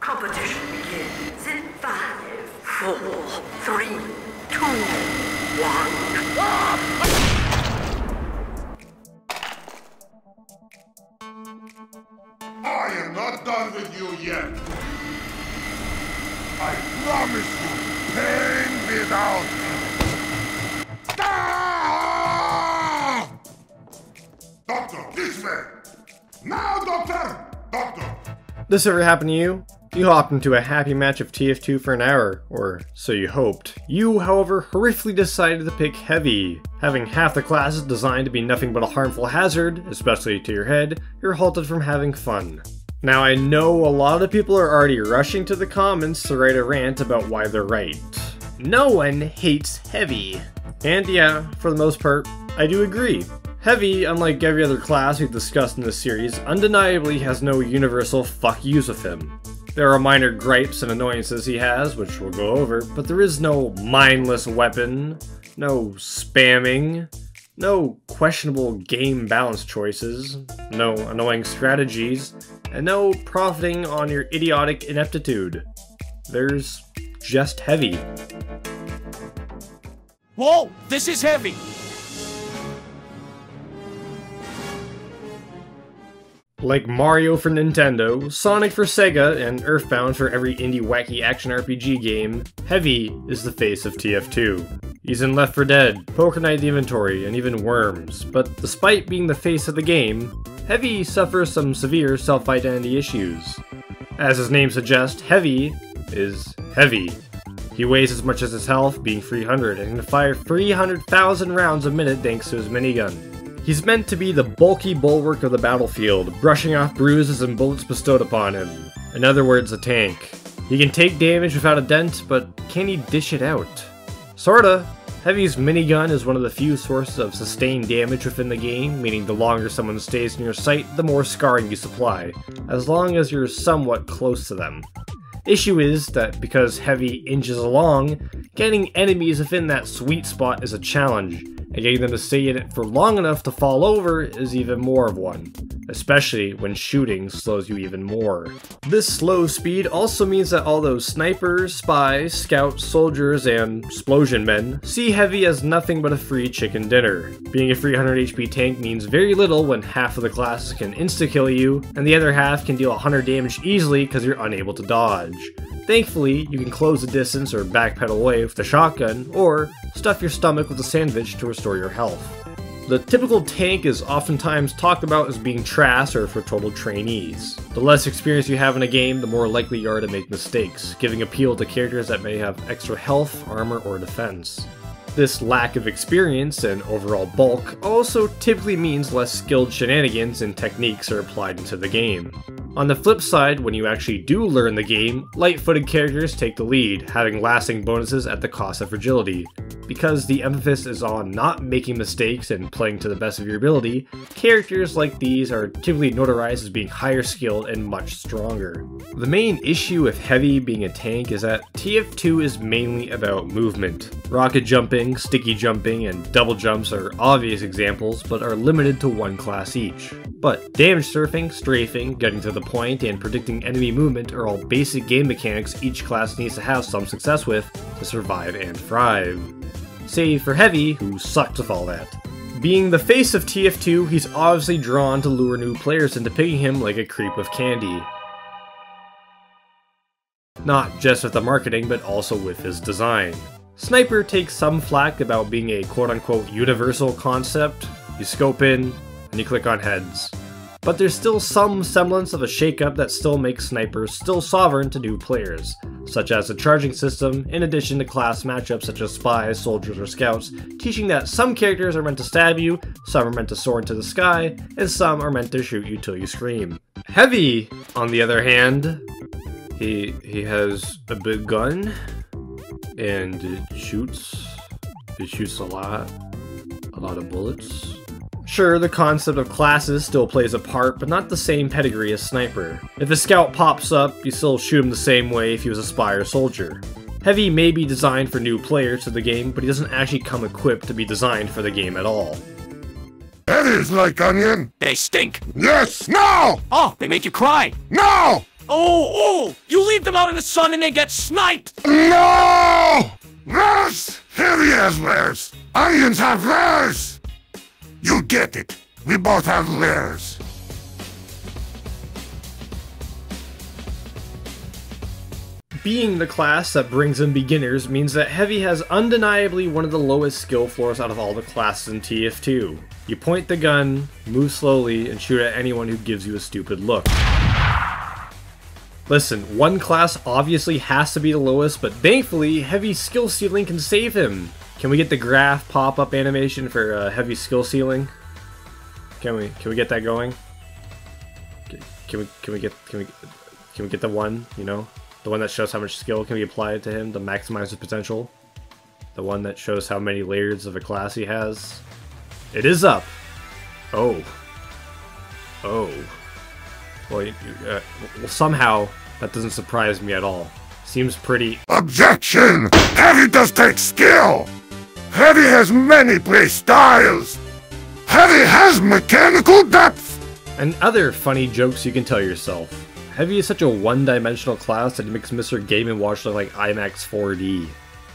Competition begins in five, four, three, two, one. I am not done with you yet. I promise you, pain without. Ah! Doctor, this way! Now, doctor! Doctor! This ever happened to you? You hopped into a happy match of TF2 for an hour, or so you hoped. You, however, horrifically decided to pick Heavy. Having half the classes designed to be nothing but a harmful hazard, especially to your head, you're halted from having fun. Now I know a lot of people are already rushing to the comments to write a rant about why they're right. No one hates Heavy. And yeah, for the most part, I do agree. Heavy, unlike every other class we've discussed in this series, undeniably has no universal fuck yous with him. There are minor gripes and annoyances he has, which we'll go over, but there is no mindless weapon, no spamming, no questionable game balance choices, no annoying strategies, and no profiting on your idiotic ineptitude. There's just heavy. Whoa, this is heavy. Like Mario for Nintendo, Sonic for Sega, and Earthbound for every indie wacky action RPG game, Heavy is the face of TF2. He's in Left 4 Dead, Poker Night the Inventory, and even Worms, but despite being the face of the game, Heavy suffers some severe self-identity issues. As his name suggests, Heavy is heavy. He weighs as much as his health, being 300, and can fire 300,000 rounds a minute thanks to his minigun. He's meant to be the bulky bulwark of the battlefield, brushing off bruises and bullets bestowed upon him. In other words, a tank. He can take damage without a dent, but can he dish it out? Sorta. Heavy's minigun is one of the few sources of sustained damage within the game, meaning the longer someone stays in your sight, the more scarring you supply, as long as you're somewhat close to them. Issue is that because Heavy inches along, getting enemies within that sweet spot is a challenge, and getting them to stay in it for long enough to fall over is even more of one, especially when shooting slows you even more. This slow speed also means that all those snipers, spies, scouts, soldiers, and explosion men see Heavy as nothing but a free chicken dinner. Being a 300 HP tank means very little when half of the classes can insta-kill you, and the other half can deal 100 damage easily because you're unable to dodge. Thankfully, you can close the distance or backpedal away with the shotgun, or stuff your stomach with a sandwich to restore your health. The typical tank is oftentimes talked about as being trash or for total trainees. The less experience you have in a game, the more likely you are to make mistakes, giving appeal to characters that may have extra health, armor, or defense. This lack of experience and overall bulk also typically means less skilled shenanigans and techniques are applied into the game. On the flip side, when you actually do learn the game, light-footed characters take the lead, having lasting bonuses at the cost of fragility. Because the emphasis is on not making mistakes and playing to the best of your ability, characters like these are typically notarized as being higher skilled and much stronger. The main issue with Heavy being a tank is that TF2 is mainly about movement. Rocket jumping, sticky jumping, and double jumps are obvious examples, but are limited to one class each. But damage surfing, strafing, getting to the point, and predicting enemy movement are all basic game mechanics each class needs to have some success with to survive and thrive. Save for Heavy, who sucks with all that. Being the face of TF2, he's obviously drawn to lure new players into picking him like a creep with candy. Not just with the marketing, but also with his design. Sniper takes some flack about being a quote-unquote universal concept. You scope in, and you click on heads. But there's still some semblance of a shakeup that still makes snipers still sovereign to new players, such as the charging system, in addition to class matchups such as spies, soldiers, or scouts, teaching that some characters are meant to stab you, some are meant to soar into the sky, and some are meant to shoot you till you scream. Heavy, on the other hand, he he has a big gun, and it shoots. It shoots a lot, a lot of bullets. Sure, the concept of classes still plays a part, but not the same pedigree as Sniper. If a scout pops up, you still shoot him the same way if he was a spy or soldier. Heavy may be designed for new players to the game, but he doesn't actually come equipped to be designed for the game at all. Heavy is like onion. They stink. Yes, no! Oh, they make you cry. No! Oh, oh! You leave them out in the sun and they get sniped! No! Theirs! Heavy has theirs! Onions have theirs! You get it. We both have theirs. Being the class that brings in beginners means that Heavy has undeniably one of the lowest skill floors out of all the classes in TF2. You point the gun, move slowly, and shoot at anyone who gives you a stupid look. Listen, one class obviously has to be the lowest, but thankfully, Heavy's skill ceiling can save him. Can we get the graph pop-up animation for uh, Heavy skill ceiling? Can we can we get that going? Can we can we get can we can we get the one, you know? The one that shows how much skill can be applied to him to maximize his potential? The one that shows how many layers of a class he has? It is up! Oh. Oh. Well, you, uh, well, somehow, that doesn't surprise me at all. Seems pretty... Objection! Heavy does take skill! Heavy has many play styles! Heavy has mechanical depth! And other funny jokes you can tell yourself. Heavy is such a one-dimensional class that it makes Mr. Game & Watch look like IMAX 4D.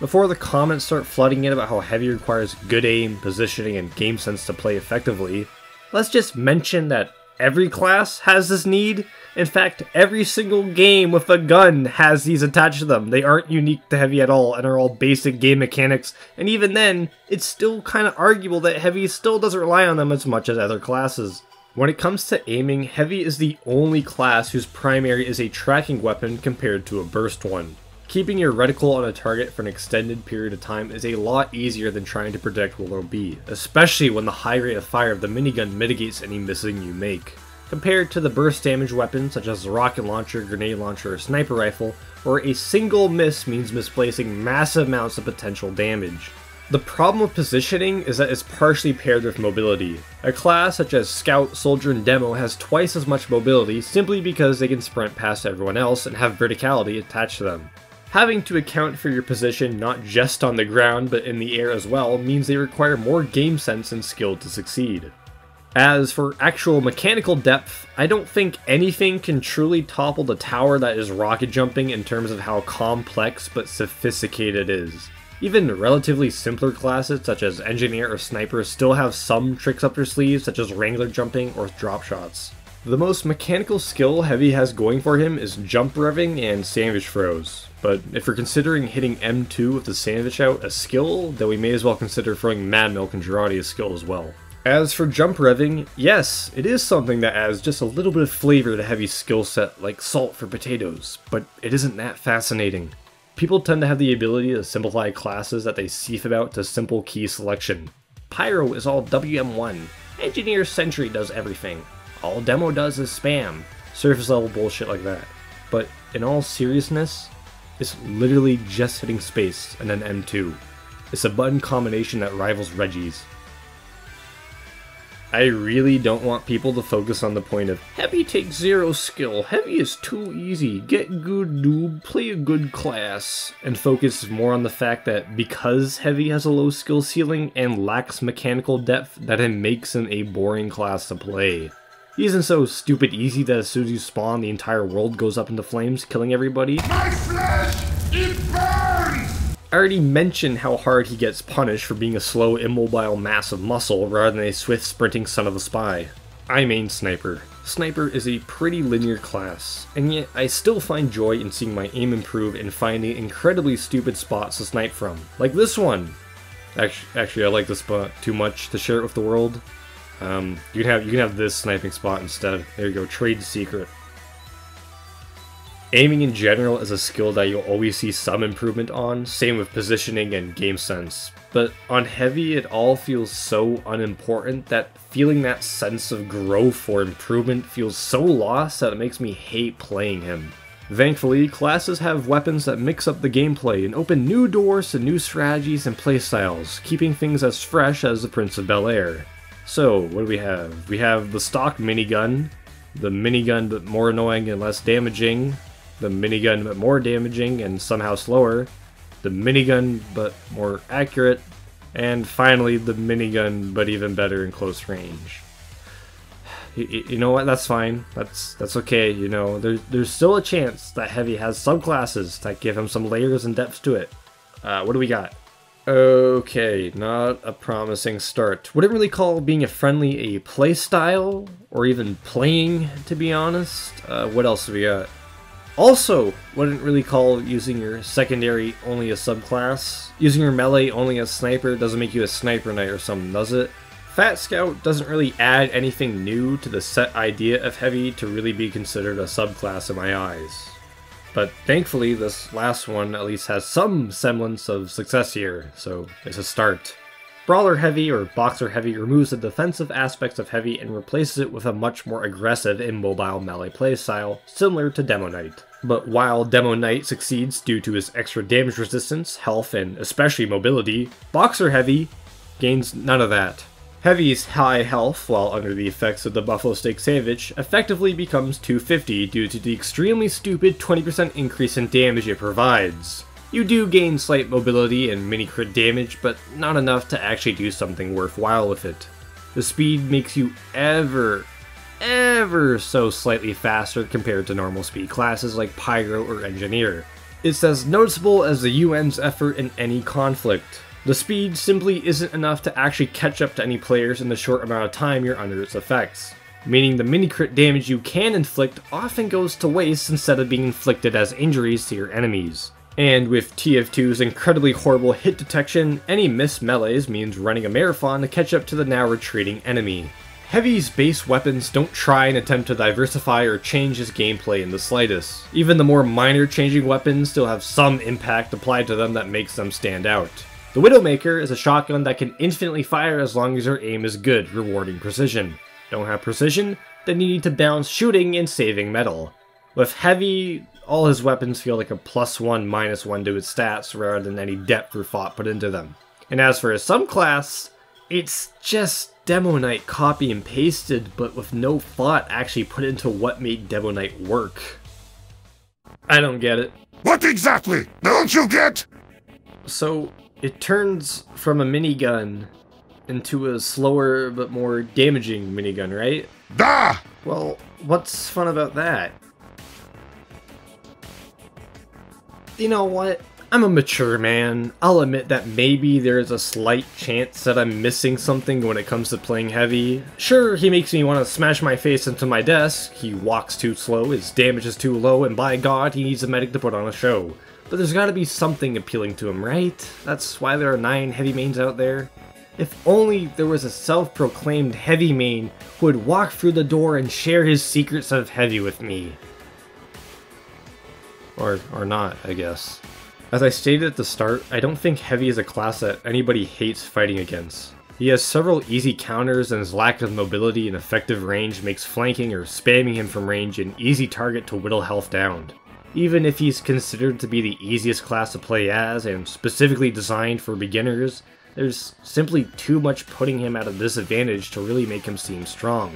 Before the comments start flooding in about how Heavy requires good aim, positioning, and game sense to play effectively, let's just mention that every class has this need. In fact, every single game with a gun has these attached to them. They aren't unique to Heavy at all and are all basic game mechanics, and even then, it's still kind of arguable that Heavy still doesn't rely on them as much as other classes. When it comes to aiming, Heavy is the only class whose primary is a tracking weapon compared to a burst one. Keeping your reticle on a target for an extended period of time is a lot easier than trying to predict where it'll be, especially when the high rate of fire of the minigun mitigates any missing you make. Compared to the burst damage weapons such as the rocket launcher, grenade launcher, or sniper rifle, where a single miss means misplacing massive amounts of potential damage. The problem with positioning is that it's partially paired with mobility. A class such as Scout, Soldier, and Demo has twice as much mobility simply because they can sprint past everyone else and have verticality attached to them. Having to account for your position not just on the ground but in the air as well means they require more game sense and skill to succeed. As for actual mechanical depth, I don't think anything can truly topple the tower that is rocket jumping in terms of how complex but sophisticated it is. Even relatively simpler classes such as Engineer or Sniper still have some tricks up their sleeves such as Wrangler jumping or drop shots. The most mechanical skill Heavy has going for him is jump revving and sandwich throws, but if you're considering hitting M2 with the sandwich out a skill, then we may as well consider throwing Mad Milk and Jarate a skill as well. As for jump revving, yes, it is something that adds just a little bit of flavor to heavy skill set like salt for potatoes, but it isn't that fascinating. People tend to have the ability to simplify classes that they seef about to simple key selection. Pyro is all WM1, Engineer Sentry does everything, all Demo does is spam, surface level bullshit like that. But in all seriousness, it's literally just hitting space and then M2. It's a button combination that rivals Reggie's. I really don't want people to focus on the point of Heavy takes zero skill, Heavy is too easy, get good noob, play a good class, and focus more on the fact that because Heavy has a low skill ceiling and lacks mechanical depth, that it makes him a boring class to play. He isn't so stupid easy that as soon as you spawn, the entire world goes up into flames, killing everybody. My flesh, it burns! I already mentioned how hard he gets punished for being a slow, immobile mass of muscle rather than a swift, sprinting son of a spy. I main Sniper. Sniper is a pretty linear class, and yet I still find joy in seeing my aim improve and finding incredibly stupid spots to snipe from, like this one. Actually, actually, I like this spot too much to share it with the world. Um, you can have you can have this sniping spot instead. There you go, trade secret. Aiming in general is a skill that you'll always see some improvement on, same with positioning and game sense. But on heavy, it all feels so unimportant that feeling that sense of growth or improvement feels so lost that it makes me hate playing him. Thankfully, classes have weapons that mix up the gameplay and open new doors to new strategies and playstyles, keeping things as fresh as the Prince of Bel Air. So, what do we have? We have the stock minigun, the minigun but more annoying and less damaging, the minigun but more damaging and somehow slower, the minigun but more accurate, and finally the minigun but even better in close range. you, you know what? That's fine. That's that's okay. You know, there's there's still a chance that Heavy has subclasses that give him some layers and depth to it. Uh, what do we got? Okay, not a promising start. Wouldn't really call being a friendly a playstyle, or even playing, to be honest. Uh, what else do we got? Also, wouldn't really call using your secondary only a subclass. Using your melee only as sniper doesn't make you a sniper knight or something, does it? Fat Scout doesn't really add anything new to the set idea of Heavy to really be considered a subclass in my eyes. But thankfully, this last one at least has some semblance of success here, so it's a start. Brawler Heavy or Boxer Heavy removes the defensive aspects of Heavy and replaces it with a much more aggressive and mobile melee playstyle, similar to Demo Knight. But while Demo Knight succeeds due to his extra damage resistance, health, and especially mobility, Boxer Heavy gains none of that. Heavy's high health, while under the effects of the Buffalo Steak Sandvich, effectively becomes 250 due to the extremely stupid 20% increase in damage it provides. You do gain slight mobility and mini crit damage, but not enough to actually do something worthwhile with it. The speed makes you ever, ever so slightly faster compared to normal speed classes like Pyro or Engineer. It's as noticeable as the UN's effort in any conflict. The speed simply isn't enough to actually catch up to any players in the short amount of time you're under its effects, meaning the mini crit damage you can inflict often goes to waste instead of being inflicted as injuries to your enemies. And with TF2's incredibly horrible hit detection, any missed melees means running a marathon to catch up to the now retreating enemy. Heavy's base weapons don't try and attempt to diversify or change his gameplay in the slightest. Even the more minor changing weapons still have some impact applied to them that makes them stand out. The Widowmaker is a shotgun that can infinitely fire as long as your aim is good, rewarding precision. Don't have precision? Then you need to balance shooting and saving metal. With Heavy, all his weapons feel like a plus one, minus one to its stats rather than any depth or thought put into them. And as for his subclass, it's just Demo Knight copy and pasted, but with no thought actually put into what made Demo Knight work. I don't get it. What exactly? Don't you get? So, it turns from a minigun into a slower but more damaging minigun, right? Da! Well, what's fun about that? You know what? I'm a mature man. I'll admit that maybe there's a slight chance that I'm missing something when it comes to playing heavy. Sure, he makes me want to smash my face into my desk, he walks too slow, his damage is too low, and by god, he needs a medic to put on a show. But there's gotta be something appealing to him, right? That's why there are nine heavy mains out there. If only there was a self-proclaimed heavy main who would walk through the door and share his secrets of heavy with me. Or, or not, I guess. As I stated at the start, I don't think Heavy is a class that anybody hates fighting against. He has several easy counters and his lack of mobility and effective range makes flanking or spamming him from range an easy target to whittle health down. Even if he's considered to be the easiest class to play as and specifically designed for beginners, there's simply too much putting him at a disadvantage to really make him seem strong.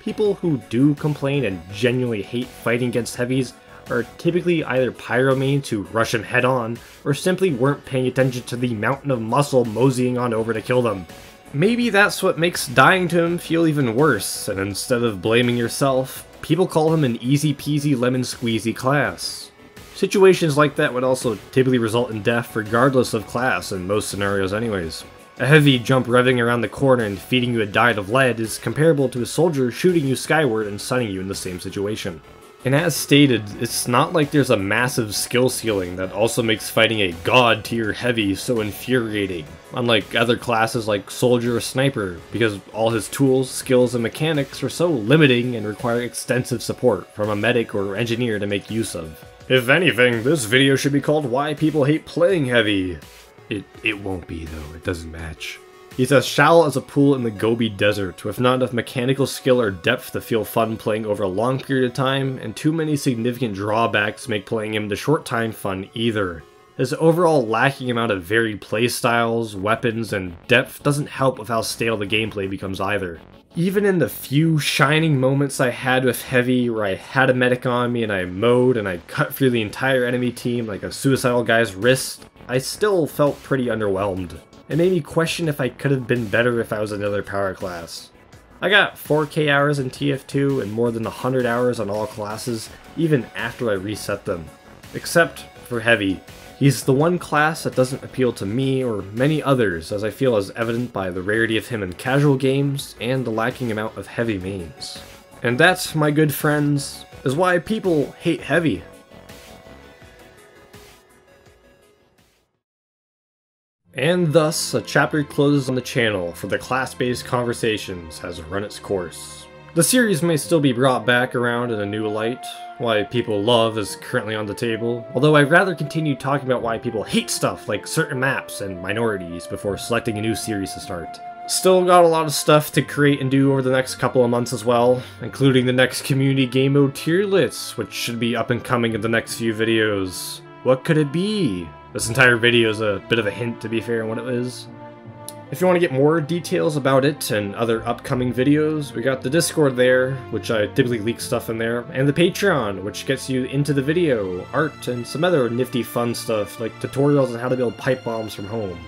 People who do complain and genuinely hate fighting against heavies are typically either Pyro mains who rush him head on, or simply weren't paying attention to the mountain of muscle moseying on over to kill them. Maybe that's what makes dying to him feel even worse, and instead of blaming yourself, people call him an easy peasy lemon squeezy class. Situations like that would also typically result in death regardless of class in most scenarios anyways. A heavy jump revving around the corner and feeding you a diet of lead is comparable to a soldier shooting you skyward and sunning you in the same situation. And as stated, it's not like there's a massive skill ceiling that also makes fighting a god tier heavy so infuriating, unlike other classes like soldier or sniper, because all his tools, skills, and mechanics are so limiting and require extensive support from a medic or engineer to make use of. If anything, this video should be called Why People Hate Playing Heavy. It, it won't be though, it doesn't match. He's as shallow as a pool in the Gobi Desert, with not enough mechanical skill or depth to feel fun playing over a long period of time, and too many significant drawbacks make playing him the short time fun either. His overall lacking amount of varied playstyles, weapons, and depth doesn't help with how stale the gameplay becomes either. Even in the few shining moments I had with Heavy, where I had a medic on me and I mowed and I cut through the entire enemy team like a suicidal guy's wrist, I still felt pretty underwhelmed. It made me question if I could have been better if I was another power class. I got 4k hours in TF2 and more than 100 hours on all classes, even after I reset them. Except for Heavy. He's the one class that doesn't appeal to me or many others, as I feel is evident by the rarity of him in casual games and the lacking amount of heavy mains. And that, my good friends, is why people hate Heavy. And thus, a chapter closes on the channel for the class-based conversations has run its course. The series may still be brought back around in a new light, why people love is currently on the table, although I'd rather continue talking about why people hate stuff like certain maps and minorities before selecting a new series to start. Still got a lot of stuff to create and do over the next couple of months as well, including the next community game mode tier lists, which should be up and coming in the next few videos. What could it be? This entire video is a bit of a hint, to be fair, on what it is. If you want to get more details about it and other upcoming videos, we got the Discord there, which I typically leak stuff in there, and the Patreon, which gets you into the video, art, and some other nifty fun stuff like tutorials on how to build pipe bombs from home.